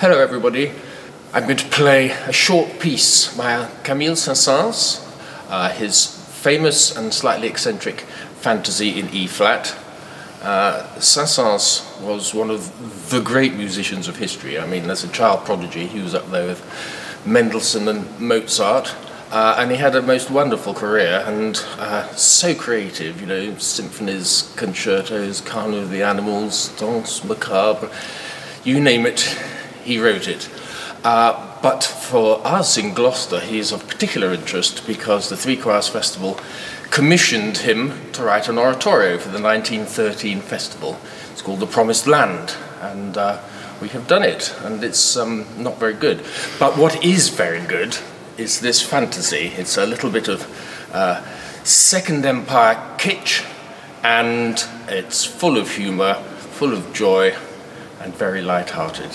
Hello everybody. I'm going to play a short piece by Camille Saint-Saëns, uh, his famous and slightly eccentric fantasy in E-flat. Uh, Saint-Saëns was one of the great musicians of history. I mean, as a child prodigy, he was up there with Mendelssohn and Mozart. Uh, and he had a most wonderful career and uh, so creative, you know, symphonies, concertos, Carnival of the Animals, Danse Macabre, you name it, he wrote it. Uh, but for us in Gloucester, he is of particular interest because the Three Choirs Festival commissioned him to write an oratorio for the 1913 festival. It's called The Promised Land, and uh, we have done it, and it's um, not very good. But what is very good is this fantasy. It's a little bit of uh, Second Empire kitsch, and it's full of humour, full of joy, and very light-hearted.